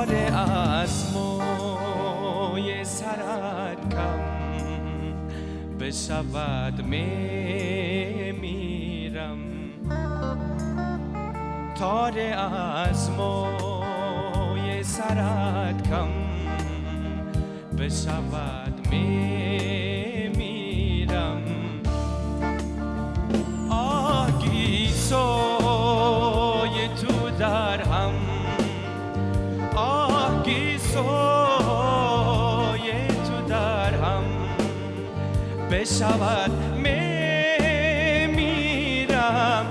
تاره از موی سرت کم بشود می میرم تاره از موی سرت کم بشود می میرم آگی سوی تو در هم سوی تو در هم بشود می میرم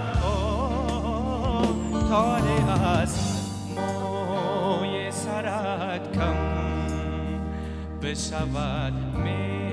تاره از موی سرت کم بشود می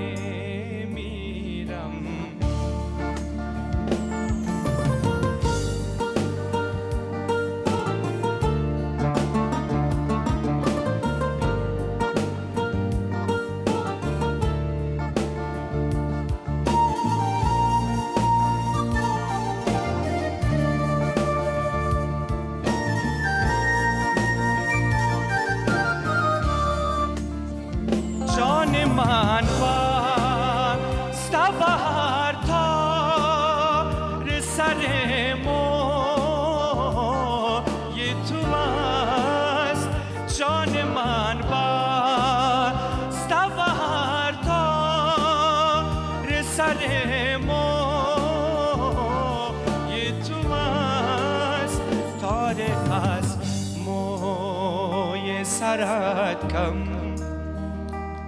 سر موی تو است. جان من بست و هر تار سر موی تو است. تار از موی سرت کم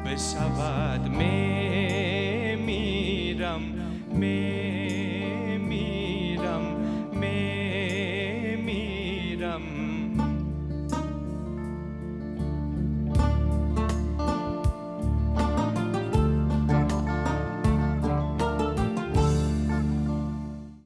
بشود. می میرم. می